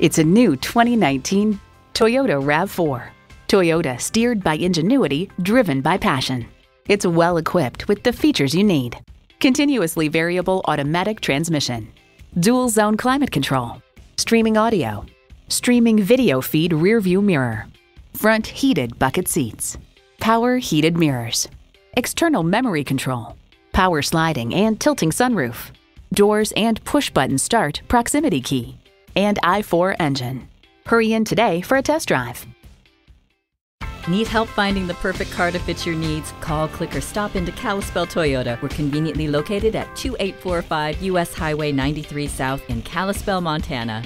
It's a new 2019 Toyota RAV4. Toyota steered by ingenuity, driven by passion. It's well equipped with the features you need. Continuously variable automatic transmission, dual zone climate control, streaming audio, streaming video feed rear view mirror, front heated bucket seats, power heated mirrors, external memory control, power sliding and tilting sunroof, doors and push button start proximity key, and i4 engine. Hurry in today for a test drive. Need help finding the perfect car to fit your needs? Call, click, or stop into Kalispell Toyota. We're conveniently located at 2845 US Highway 93 South in Kalispell, Montana.